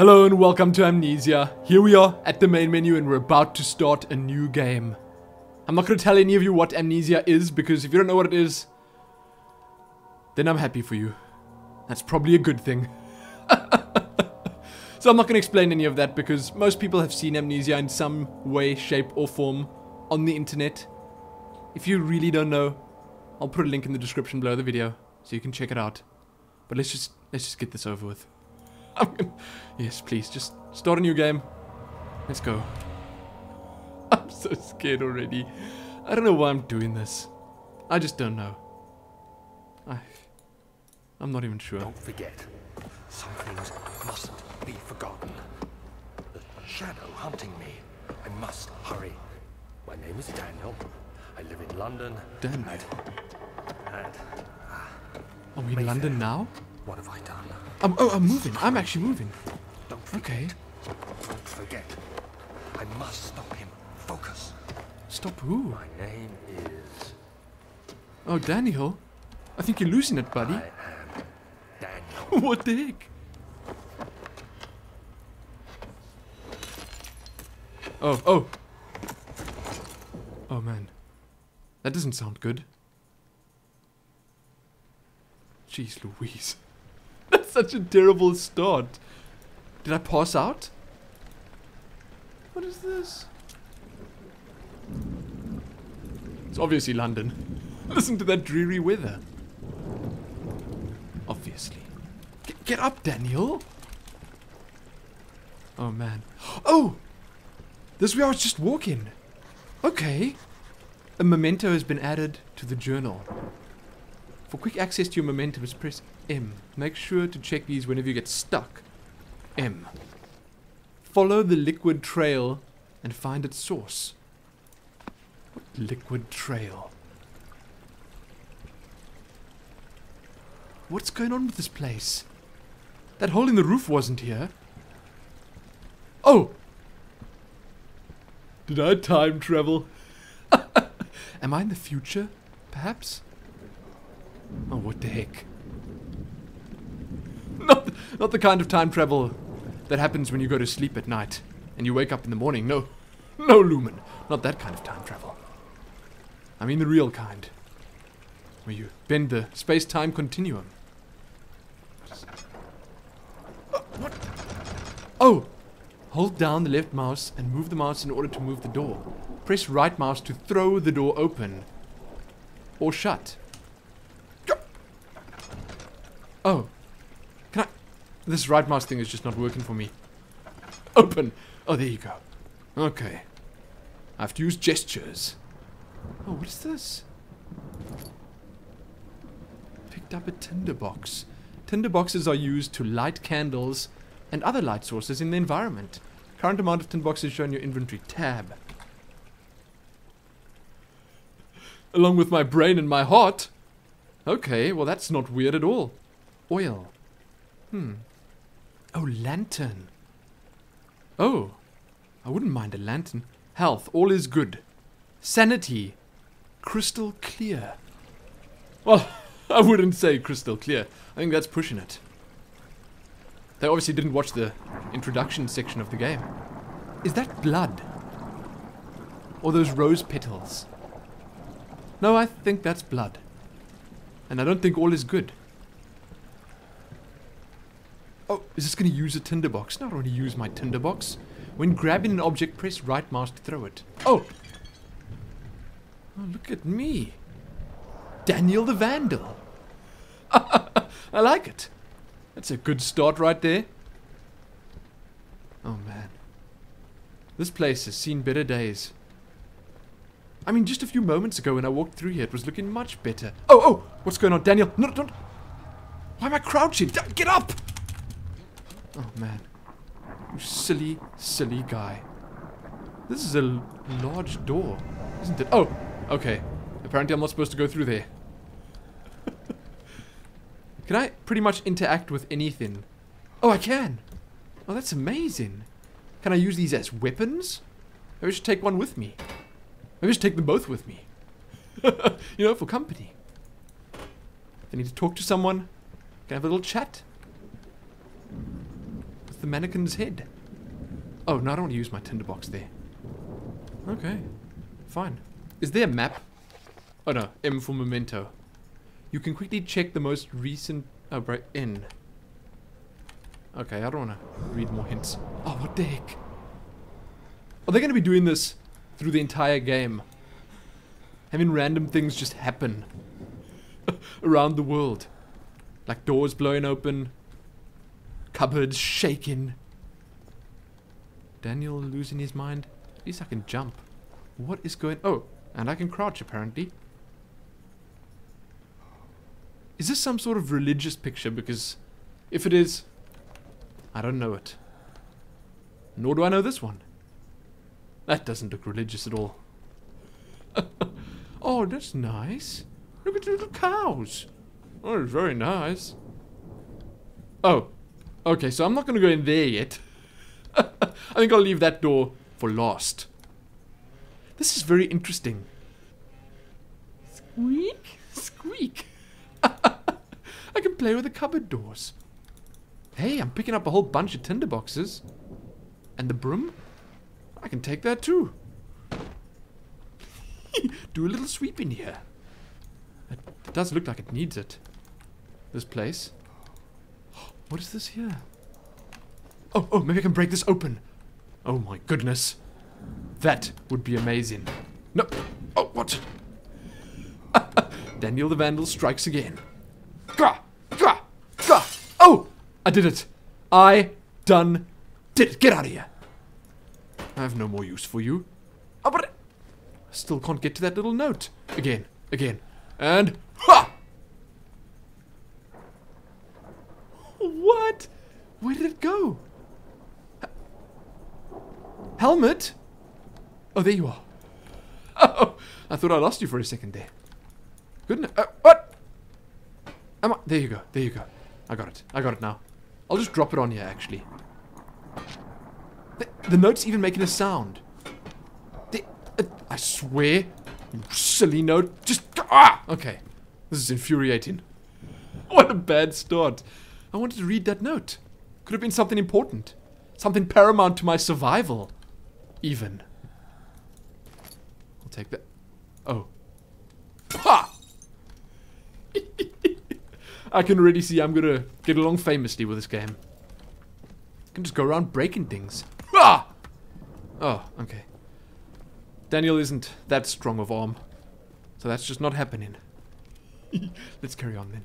Hello and welcome to Amnesia. Here we are at the main menu and we're about to start a new game. I'm not going to tell any of you what Amnesia is because if you don't know what it is, then I'm happy for you. That's probably a good thing. so I'm not going to explain any of that because most people have seen Amnesia in some way, shape or form on the internet. If you really don't know, I'll put a link in the description below the video so you can check it out. But let's just let's just get this over with. Yes, please, just start a new game. Let's go. I'm so scared already. I don't know why I'm doing this. I just don't know. I I'm not even sure. Don't forget, some things mustn't be forgotten. The shadow hunting me. I must hurry. My name is Daniel. I live in London. Damn And, and Are we in Mayfair. London now? What have I done? I'm, oh, I'm moving. I'm actually moving. Don't forget. Okay. Don't forget. I must stop him. Focus. Stop who? My name is. Oh, Daniel. I think you're losing it, buddy. I am Daniel. what the heck? Oh, oh. Oh man. That doesn't sound good. Jeez Louise. That's such a terrible start. Did I pass out? What is this? It's obviously London. Listen to that dreary weather. Obviously. G- get up, Daniel! Oh man. Oh! This is where I was just walking. Okay. A memento has been added to the journal. For quick access to your mementos, press M. Make sure to check these whenever you get stuck. M. Follow the liquid trail and find its source. What liquid trail? What's going on with this place? That hole in the roof wasn't here. Oh! Did I time travel? Am I in the future, perhaps? Oh, what the heck? Not, not the kind of time travel that happens when you go to sleep at night and you wake up in the morning. No, no, Lumin. Not that kind of time travel. I mean the real kind. Where you bend the space time continuum. What? Oh! Hold down the left mouse and move the mouse in order to move the door. Press right mouse to throw the door open. Or shut. Go- Oh. Can I... This right mouse thing is just not working for me. Open! Oh, there you go. Okay. I have to use gestures. Oh, what is this? Picked up a tinderbox. Tinderboxes are used to light candles and other light sources in the environment. Current amount of tinder tinderboxes shown in your inventory tab. Along with my brain and my heart. Okay, well that's not weird at all. Oil. Hmm. Oh, lantern. Oh, I wouldn't mind a lantern. Health, all is good. Sanity, crystal clear. Well, I wouldn't say crystal clear. I think that's pushing it. They obviously didn't watch the introduction section of the game. Is that blood? Or those rose petals? No, I think that's blood. And I don't think all is good. Oh, is this going to use a tinderbox? No, I don't want to use my tinderbox. When grabbing an object, press right mouse to throw it. Oh! Oh, look at me. Daniel the Vandal. I like it. That's a good start right there. Oh man. This place has seen better days. I mean, just a few moments ago when I walked through here, it was looking much better. Oh, oh! What's going on, Daniel? No, don't. Why am I crouching? Get up! Oh man. You silly, silly guy. This is a large door, isn't it? Oh, okay. Apparently I'm not supposed to go through there. can I pretty much interact with anything? Oh, I can! Oh, that's amazing. Can I use these as weapons? Maybe I should take one with me. Maybe I should take them both with me. you know, for company. If I need to talk to someone, can I have a little chat? The mannequin's head. Oh, no, I don't want to use my tinderbox there. Okay, fine. Is there a map? Oh no, M for memento. You can quickly check the most recent... Oh, right, in. Okay, I don't want to read more hints. Oh, what the heck? Are they going to be doing this through the entire game? Having random things just happen around the world. Like doors blowing open, cupboards shaking. Daniel losing his mind. At least I can jump. What is going... Oh, and I can crouch apparently. Is this some sort of religious picture? Because if it is, I don't know it. Nor do I know this one. That doesn't look religious at all. oh, that's nice. Look at the little cows. Oh, it's very nice. Oh, okay, so I'm not going to go in there yet. I think I'll leave that door for last. This is very interesting. Squeak, squeak. I can play with the cupboard doors. Hey, I'm picking up a whole bunch of tinderboxes. And the broom? I can take that too. Do a little sweep in here. It does look like it needs it. This place. What is this here? Oh, oh, maybe I can break this open. Oh my goodness. That would be amazing. No. Oh, what? Daniel the Vandal strikes again. Gah! Gah! Gah! Oh! I did it. I done did it. Get out of here. I have no more use for you. Oh, but I still can't get to that little note. Again, again. And ha! What? Helmet? Oh, there you are. Oh, I thought I lost you for a second there. Goodness. Uh, what? Am I? There you go. There you go. I got it. I got it now. I'll just drop it on here, actually. The, the note's even making a sound. The, uh, I swear, you silly note. Just ah. Okay, this is infuriating. What a bad start. I wanted to read that note. Could have been something important, something paramount to my survival, even. I'll take that. Oh. Ha! I can already see I'm gonna get along famously with this game. I can just go around breaking things. Ah! Oh, okay. Daniel isn't that strong of arm. So that's just not happening. Let's carry on then.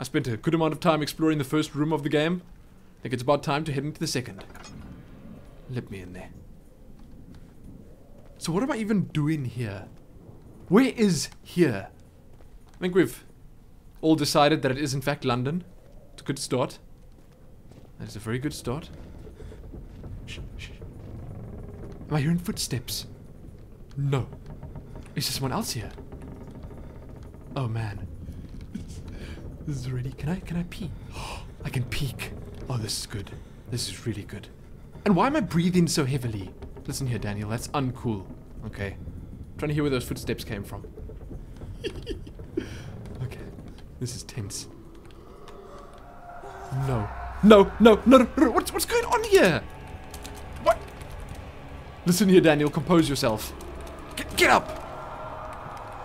I spent a good amount of time exploring the first room of the game. I think it's about time to head into the second. Let me in there. So what am I even doing here? Where is here? I think we've all decided that it is in fact London. It's a good start. That is a very good start. Shh, shh. Am I hearing footsteps? No. Is there someone else here? Oh man. This is ready. Can I can I pee? I can peek. Oh, this is good. This is really good. And why am I breathing so heavily? Listen here, Daniel. That's uncool. Okay. I'm trying to hear where those footsteps came from. okay. This is tense. No. No, no, no, no. What's, what's going on here? What? Listen here, Daniel. Compose yourself. Get up.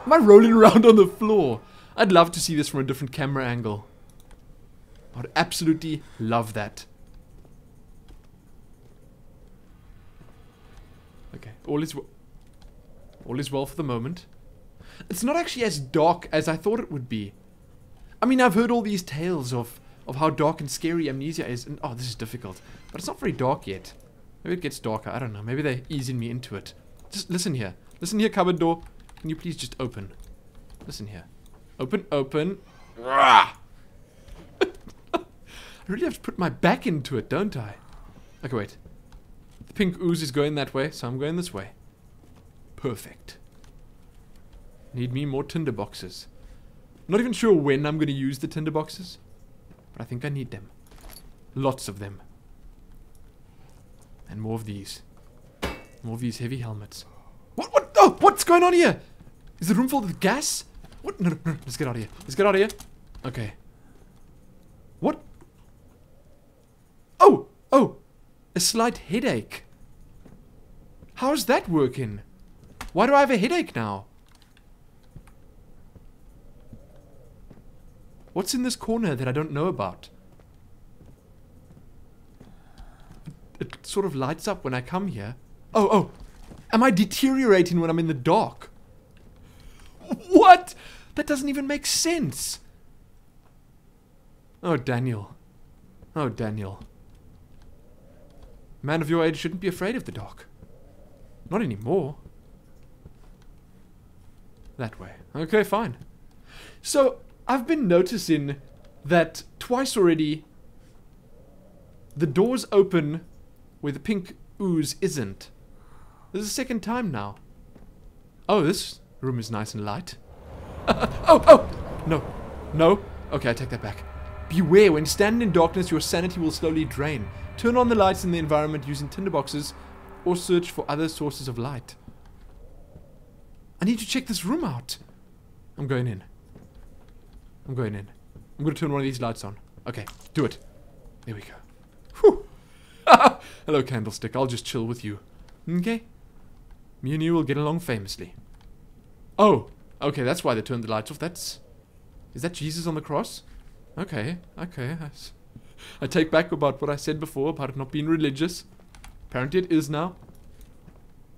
Am I rolling around on the floor? I'd love to see this from a different camera angle. I would absolutely love that. Okay, all is. All is well for the moment. It's not actually as dark as I thought it would be. I mean, I've heard all these tales of, of how dark and scary Amnesia is, and oh, this is difficult. But it's not very dark yet. Maybe it gets darker, I don't know. Maybe they're easing me into it. Just listen here. Listen here, cupboard door. Can you please just open? Listen here. Open, open. I really have to put my back into it, don't I? Okay, wait. The pink ooze is going that way, so I'm going this way. Perfect. Need me more tinderboxes. Not even sure when I'm going to use the tinderboxes, but I think I need them. Lots of them. And more of these. More of these heavy helmets. What? What? Oh, what's going on here? Is the room full of gas? What? No, no, no. Let's get out of here. Let's get out of here. Okay. What? Oh! Oh! A slight headache. How's that working? Why do I have a headache now? What's in this corner that I don't know about? It sort of lights up when I come here. Oh, oh. Am I deteriorating when I'm in the dark? What? That doesn't even make sense. Oh, Daniel. Oh, Daniel. Man of your age shouldn't be afraid of the dark. Not anymore. That way. Okay, fine. So, I've been noticing that twice already the doors open where the pink ooze isn't. This is the second time now. Oh, this room is nice and light. oh, oh! No. No. Okay, I take that back. Beware, when standing in darkness, your sanity will slowly drain. Turn on the lights in the environment using tinderboxes or search for other sources of light. I need to check this room out. I'm going in. I'm going in. I'm going to turn one of these lights on. Okay, do it. There we go. Whew. Hello, Candlestick. I'll just chill with you. Okay? Me and you will get along famously. Oh, okay, that's why they turned the lights off. That's... Is that Jesus on the cross? Okay, okay. I, I take back about what I said before about it not being religious. Apparently it is now.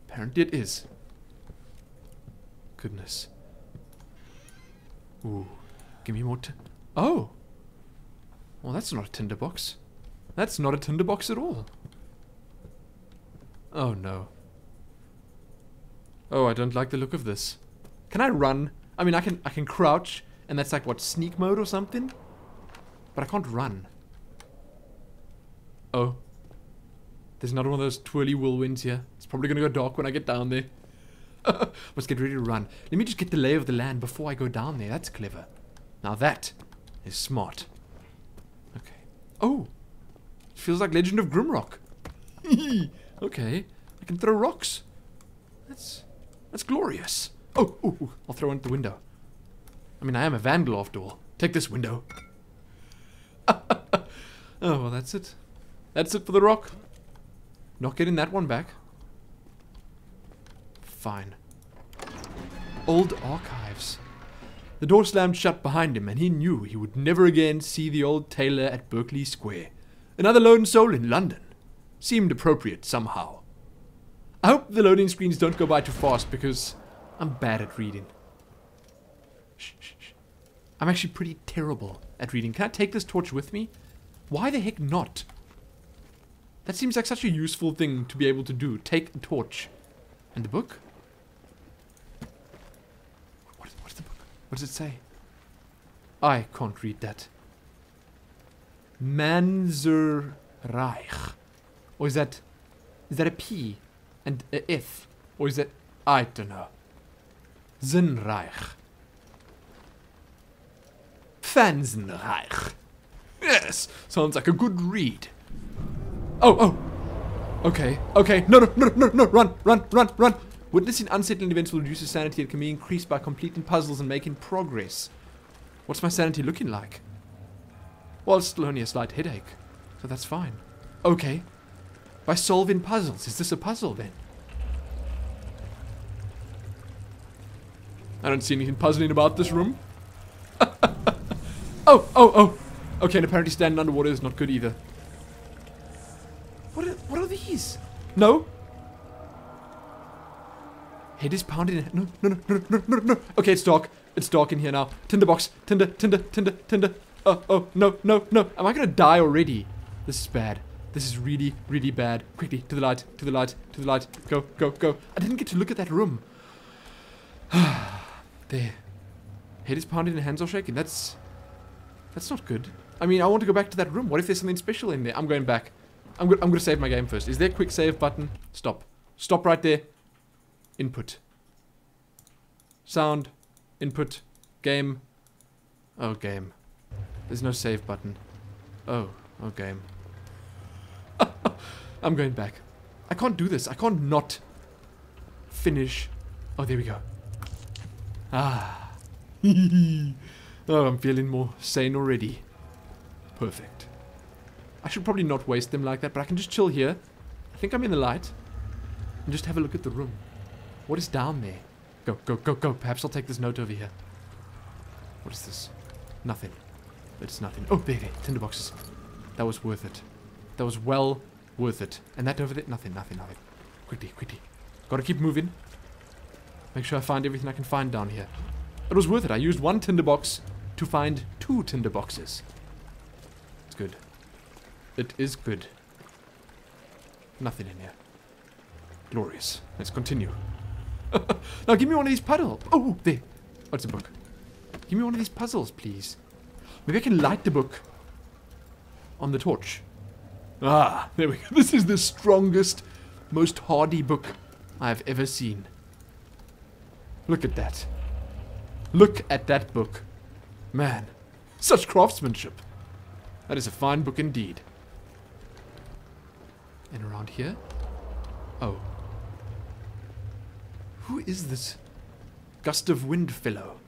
Apparently it is. Goodness. Ooh. Give me more Oh! Well, that's not a tinderbox. That's not a tinderbox at all. Oh, no. Oh, I don't like the look of this. Can I run? I mean, I can I can crouch, and that's like, what, sneak mode or something? But I can't run. Oh. There's another one of those twirly whirlwinds here. It's probably gonna go dark when I get down there. Let's get ready to run. Let me just get the lay of the land before I go down there. That's clever. Now that is smart. Okay. Oh! It feels like Legend of Grimrock. okay. I can throw rocks. That's that's glorious. Oh, ooh, I'll throw it the window. I mean, I am a vandal after all. Take this window. oh, well, that's it. That's it for the rock. Not getting that one back. Fine. Old archives. The door slammed shut behind him, and he knew he would never again see the old tailor at Berkeley Square. Another lone soul in London. Seemed appropriate somehow. I hope the loading screens don't go by too fast because I'm bad at reading. Shh, shh, shh. I'm actually pretty terrible at reading. Can I take this torch with me? Why the heck not? That seems like such a useful thing to be able to do. Take a torch. And the book? What is, what is the book? What does it say? I can't read that. Manzerreich. Or is that... Is that a P? And a F? Or is it... I don't know. Sinnreich. Fansenreich. Yes, sounds like a good read. Oh, oh. Okay, okay. No, no, no, no, no. Run, run, run, run. Witnessing unsettling events will reduce your sanity and can be increased by completing puzzles and making progress. What's my sanity looking like? Well, it's still only a slight headache, so that's fine. Okay. By solving puzzles. Is this a puzzle then? I don't see anything puzzling about this room. oh, oh, oh. Okay, and apparently standing underwater is not good either. What are, what are these? No. Head is pounding. No, no, no, no, no, no, no. Okay, it's dark. It's dark in here now. Tinderbox. Tinder, tinder, tinder, tinder. Oh, oh, no, no, no. Am I gonna die already? This is bad. This is really, really bad. Quickly, to the light, to the light, to the light. Go, go, go. I didn't get to look at that room. there. Head is pounding and hands are shaking. That's... That's not good. I mean, I want to go back to that room. What if there's something special in there? I'm going back. I'm, go I'm going to save my game first. Is there a quick save button? Stop. Stop right there. Input. Sound. Input. Game. Oh, game. There's no save button. Oh. Oh, game. I'm going back. I can't do this. I can't not finish. Oh, there we go. Ah. oh, I'm feeling more sane already. Perfect. I should probably not waste them like that, but I can just chill here. I think I'm in the light. And just have a look at the room. What is down there? Go, go, go, go. Perhaps I'll take this note over here. What is this? Nothing. It's nothing. Oh, there, there. Tinderboxes. That was worth it. That was well worth it. And that over there? Nothing, nothing, nothing. Quickly, quickly. Gotta keep moving. Make sure I find everything I can find down here. It was worth it. I used one tinderbox to find two tinderboxes. It's good. It is good. Nothing in here. Glorious. Let's continue. now give me one of these puddles. Oh, there. What's a book? Give me one of these puzzles, please. Maybe I can light the book on the torch. Ah, there we go. This is the strongest, most hardy book I have ever seen. Look at that. Look at that book. Man, such craftsmanship. That is a fine book indeed. And around here? Oh. Who is this gust of wind fellow?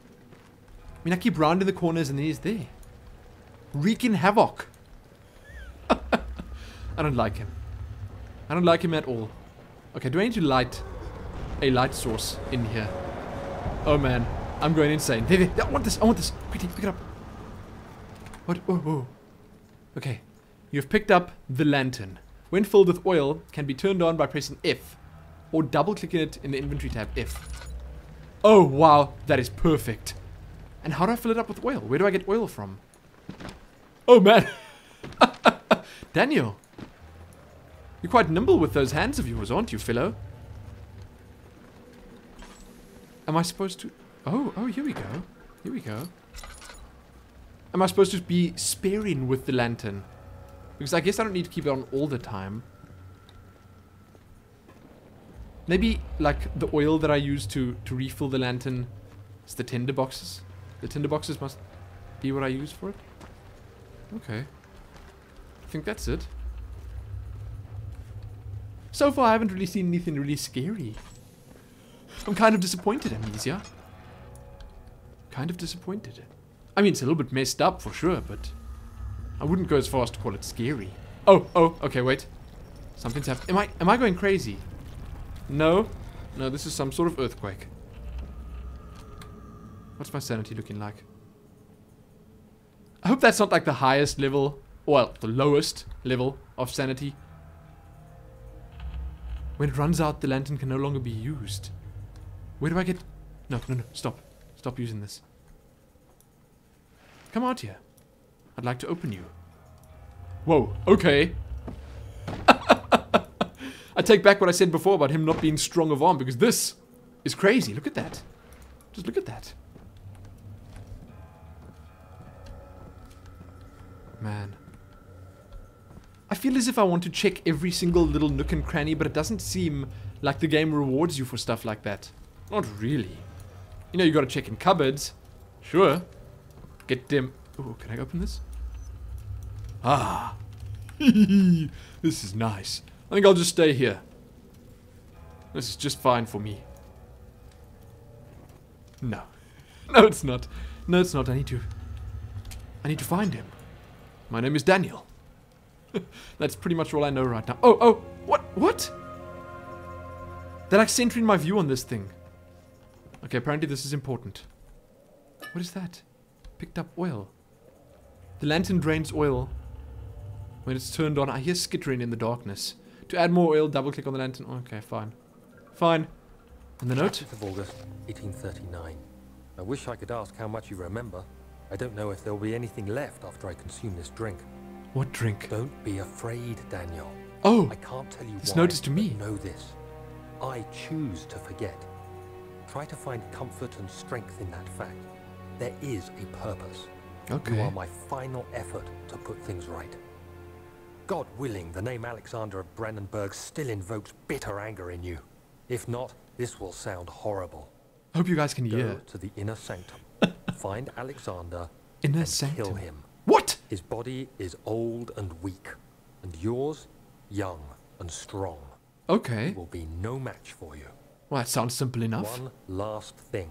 I mean, I keep rounding the corners and he's there. Wreaking havoc. I don't like him. I don't like him at all. Okay, do I need to light a light source in here? Oh man, I'm going insane. There, I want this, I want this. Quickly, pick it up. What? Whoa, whoa. Okay, you've picked up the lantern. When filled with oil, can be turned on by pressing F or double clicking it in the inventory tab F. Oh wow, that is perfect. And how do I fill it up with oil? Where do I get oil from? Oh man. Daniel. You're quite nimble with those hands of yours, aren't you, fellow? Am I supposed to... Oh, oh, here we go. Here we go. Am I supposed to be sparing with the lantern? Because I guess I don't need to keep it on all the time. Maybe, like, the oil that I use to, to refill the lantern is the tinder boxes. The tinder boxes must be what I use for it. Okay. I think that's it. So far, I haven't really seen anything really scary. I'm kind of disappointed, Amnesia. Kind of disappointed. I mean, it's a little bit messed up for sure, but I wouldn't go as far as to call it scary. Oh, oh, okay, wait. Something's happening. Am I, am I going crazy? No. No, this is some sort of earthquake. What's my sanity looking like? I hope that's not like the highest level, well, the lowest level of sanity. When it runs out, the lantern can no longer be used. Where do I get... No, no, no, stop. Stop using this. Come out here. I'd like to open you. Whoa, okay. I take back what I said before about him not being strong of arm, because this is crazy. Look at that. Just look at that. Man. I feel as if I want to check every single little nook and cranny, but it doesn't seem like the game rewards you for stuff like that. Not really. You know you gotta check in cupboards. Sure. Get them... Oh, can I open this? Ah. this is nice. I think I'll just stay here. This is just fine for me. No. No, it's not. No, it's not. I need to... I need to find him. My name is Daniel. That's pretty much all I know right now. Oh, oh, what, what? They're like centering my view on this thing. Okay, apparently this is important. What is that? Picked up oil. The lantern drains oil. When it's turned on, I hear skittering in the darkness. To add more oil, double click on the lantern. Okay, fine. Fine. And the note? 30th of August, 1839. I wish I could ask how much you remember. I don't know if there'll be anything left after I consume this drink. What drink? Don't be afraid, Daniel. Oh! I can't tell you This why, note is to me. Know this. I choose to forget. Try to find comfort and strength in that fact. There is a purpose. You are my final effort to put things right. God willing, the name Alexander of Brennenburg still invokes bitter anger in you. If not, this will sound horrible. I hope you guys can Go hear. to the inner sanctum. Find Alexander Inner and sanctum. kill him. What? His body is old and weak, and yours young and strong. Okay. He will be no match for you. Well, that sounds simple enough. One last thing.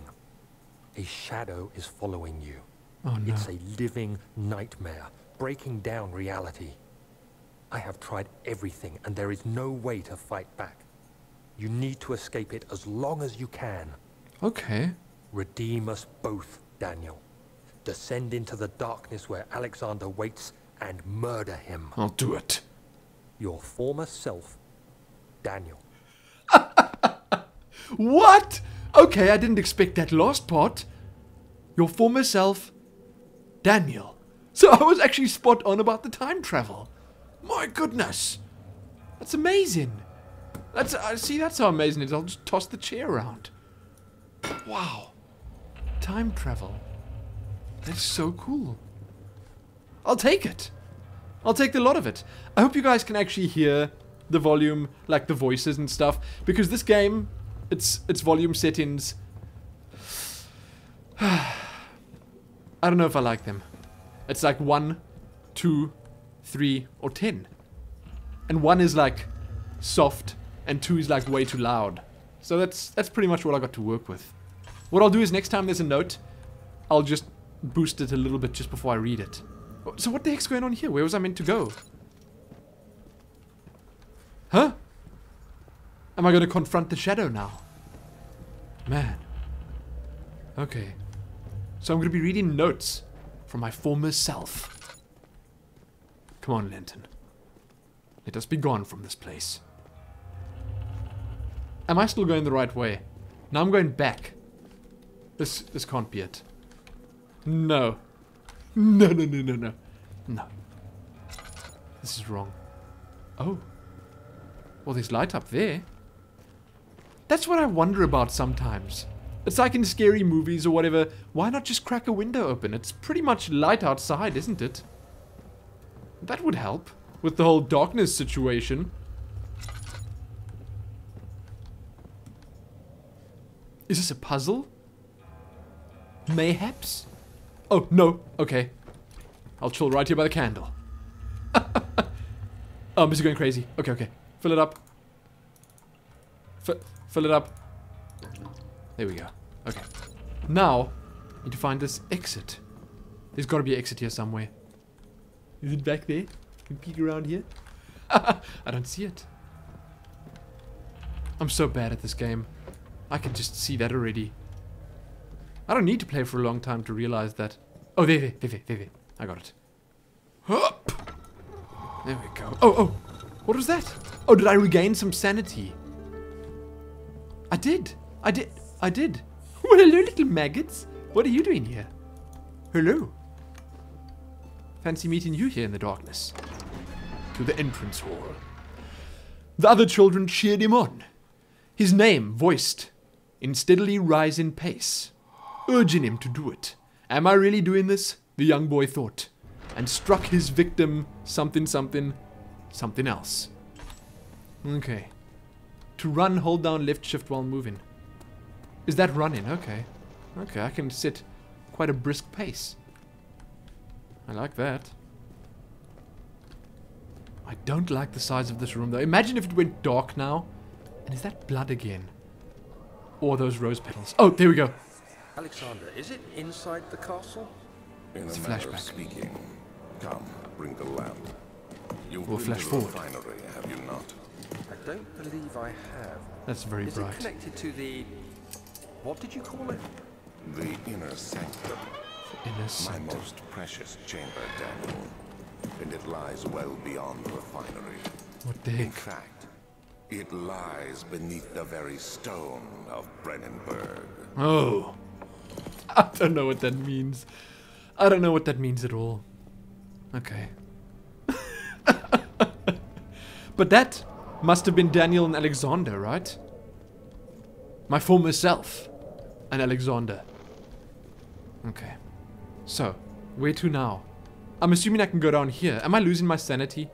A shadow is following you. Oh no. It's a living nightmare, breaking down reality. I have tried everything, and there is no way to fight back. You need to escape it as long as you can. Okay. Redeem us both, Daniel. Descend into the darkness where Alexander waits and murder him. I'll do it. Your former self, Daniel. What? Okay, I didn't expect that last part. Your former self, Daniel. So I was actually spot on about the time travel. My goodness. That's amazing. That's I see that's how amazing it is. I'll just toss the chair around. Wow. Time travel. That's so cool. I'll take it. I'll take the lot of it. I hope you guys can actually hear the volume, like the voices and stuff, because this game, its its volume settings. I don't know if I like them. It's like one, two, three, or ten. And one is like soft, and two is like way too loud. So that's that's pretty much what I got to work with. What I'll do is next time there's a note, I'll just boost it a little bit just before I read it. So what the heck's going on here? Where was I meant to go? Huh? Am I going to confront the shadow now? Man. Okay. So I'm going to be reading notes from my former self. Come on, Linton. Let us be gone from this place. Am I still going the right way? Now I'm going back. This this can't be it. No. No, no, no, no, no. No. This is wrong. Oh. Well, there's light up there. That's what I wonder about sometimes. It's like in scary movies or whatever. Why not just crack a window open? It's pretty much light outside, isn't it? That would help with the whole darkness situation. Is this a puzzle? Mayhaps? Oh, no. Okay. I'll chill right here by the candle. oh, I'm busy going crazy. Okay, okay. Fill it up. Fill it up. There we go. Okay. Now, I need to find this exit. There's got to be an exit here somewhere. Is it back there? Can peek around here? I don't see it. I'm so bad at this game. I can just see that already. I don't need to play for a long time to realize that. Oh, there, there, there, there, there. I got it. Up. There we go. Oh, oh. What was that? Oh, did I regain some sanity? I did. I did. I did. Well, hello, little maggots. What are you doing here? Hello. Fancy meeting you here in the darkness. To the entrance hall. The other children cheered him on. His name voiced in steadily rising pace, urging him to do it. Am I really doing this? The young boy thought, and struck his victim something something something else. Okay. To run, hold down left shift while moving. Is that running? Okay. Okay, I can sit quite a brisk pace. I like that. I don't like the size of this room though. Imagine if it went dark now. And is that blood again? Or those rose petals? Oh, there we go. Alexander, is it inside the castle? In It's a a flashback. speaking. Come, bring the lamp. You've We'll been flash to forward. the refinery, have you not? I don't believe I have. That's very Is bright. it connected to the... What did you call it? The inner sanctum. My most precious chamber, Daniel. And it lies well beyond the refinery. What the In heck? fact, it lies beneath the very stone of Brennenburg. Oh. I don't know what that means. I don't know what that means at all. Okay. but that must have been Daniel and Alexander, right? My former self and Alexander. Okay. So, where to now? I'm assuming I can go down here. Am I losing my sanity?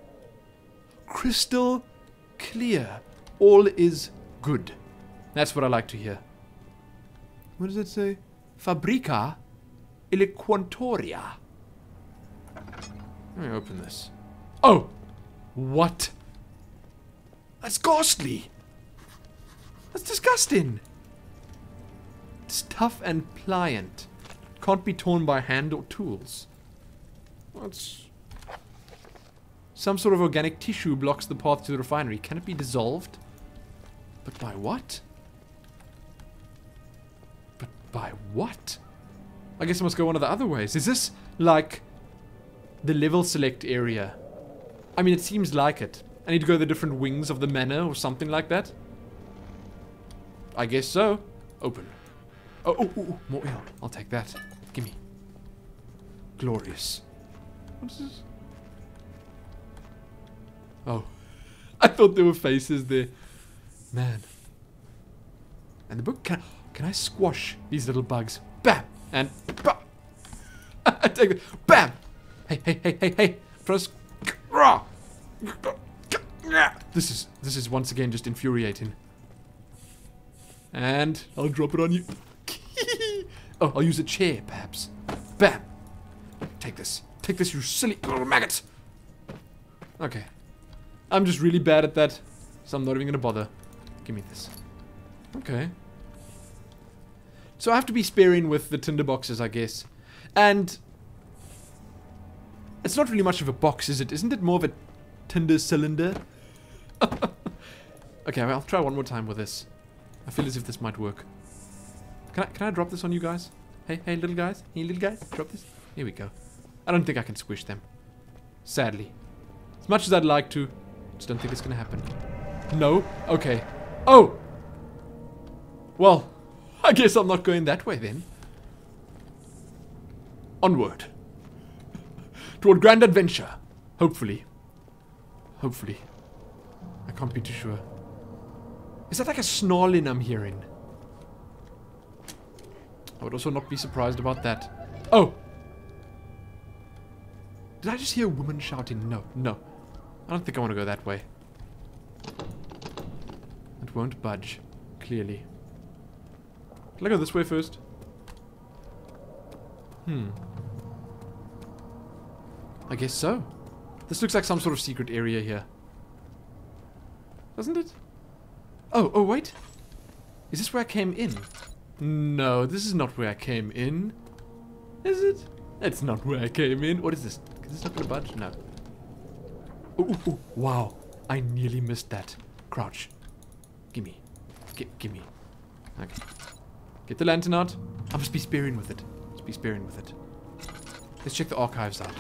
Crystal clear. All is good. That's what I like to hear. What does it say? Fabrica Eloquentoria. Let me open this. Oh! What? That's ghastly! That's disgusting! It's tough and pliant. Can't be torn by hand or tools. That's Some sort of organic tissue blocks the path to the refinery. Can it be dissolved? But by what? But by what? I guess I must go one of the other ways. Is this like the level select area? I mean, it seems like it. I need to go to the different wings of the manor or something like that. I guess so. Open. Oh, oh, oh, oh, more oil. I'll take that. Gimme. Glorious. What is this? Oh. I thought there were faces there. Man. And the book, can, can I squash these little bugs? Bam! And bam! I take it. Bam! Hey, hey, hey, hey, hey! First. This is, this is once again just infuriating. And I'll drop it on you. oh, I'll use a chair, perhaps. Bam! Take this. Take this, you silly little maggot! Okay. I'm just really bad at that, so I'm not even gonna bother. Give me this. Okay. So I have to be sparing with the tinder boxes, I guess. And... It's not really much of a box, is it? Isn't it more of a tinder cylinder? okay, I'll try one more time with this. I feel as if this might work. Can I, can I drop this on you guys? Hey, hey, little guys? Hey, little guys? Drop this? Here we go. I don't think I can squish them. Sadly. As much as I'd like to, just don't think it's gonna happen. No? Okay. Oh! Well, I guess I'm not going that way then. Onward. Toward grand adventure. Hopefully. Hopefully. Can't be too sure. Is that like a snarling I'm hearing? I would also not be surprised about that. Oh! Did I just hear a woman shouting? No, no. I don't think I want to go that way. It won't budge, clearly. Can I go this way first? Hmm. I guess so. This looks like some sort of secret area here. Doesn't it? Oh, oh, wait. Is this where I came in? No, this is not where I came in. Is it? It's not where I came in. What is this? Is this not gonna budge? No. Ooh, ooh, ooh. Wow. I nearly missed that. Crouch. Gimme. Gimme. Okay. Get the lantern out. I must be sparing with it. Must be sparing with it. Let's check the archives out.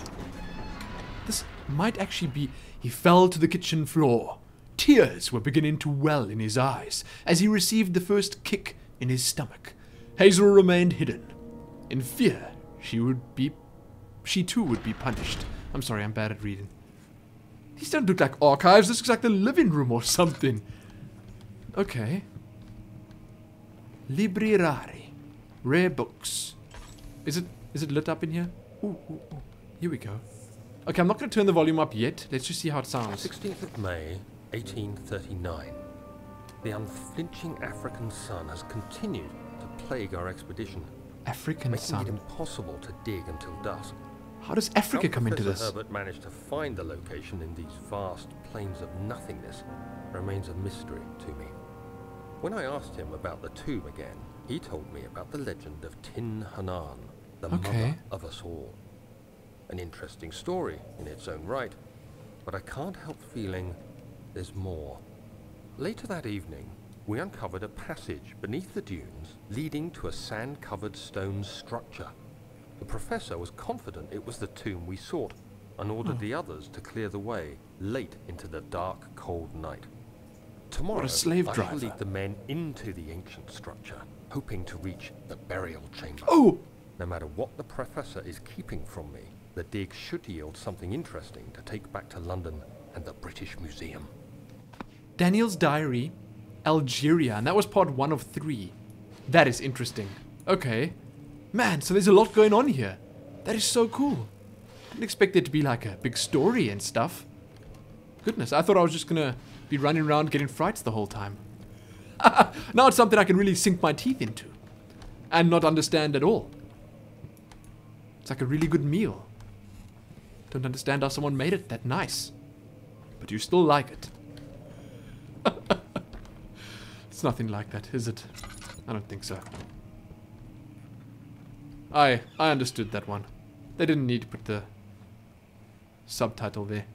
This might actually be... He fell to the kitchen floor. Tears were beginning to well in his eyes as he received the first kick in his stomach. Hazel remained hidden. In fear, she would be... She too would be punished. I'm sorry, I'm bad at reading. These don't look like archives. This looks like the living room or something. Okay. Libri rari. Rare books. Is it is it lit up in here? Ooh, ooh, ooh. Here we go. Okay, I'm not going to turn the volume up yet. Let's just see how it sounds. 16th of May, 1839. The unflinching African sun has continued to plague our expedition, African making it impossible to dig until dusk. How does Africa How come into Professor this? Herbert managed to find the location in these vast plains of nothingness remains a mystery to me. When I asked him about the tomb again, he told me about the legend of Tin Hinan, the Okay. mother of us all. An interesting story in its own right, but I can't help feeling there's more. Later that evening, we uncovered a passage beneath the dunes leading to a sand-covered stone structure. The professor was confident it was the tomb we sought and ordered Oh. the others to clear the way late into the dark, cold night. Tomorrow, slave I shall lead the men into the ancient structure, hoping to reach the burial chamber. Oh! No matter what the professor is keeping from me, the dig should yield something interesting to take back to London and the British Museum. Daniel's diary, Algeria, and that was part one of three. That is interesting. Okay. Man, so there's a lot going on here. That is so cool. Didn't expect there to be like a big story and stuff. Goodness, I thought I was just gonna be running around getting frights the whole time. now it's something I can really sink my teeth into. And not understand at all. It's like a really good meal. Don't understand how someone made it that nice. But you still like it. It's nothing like that, is it? I don't think so. I I understood that one. They didn't need to put the subtitle there.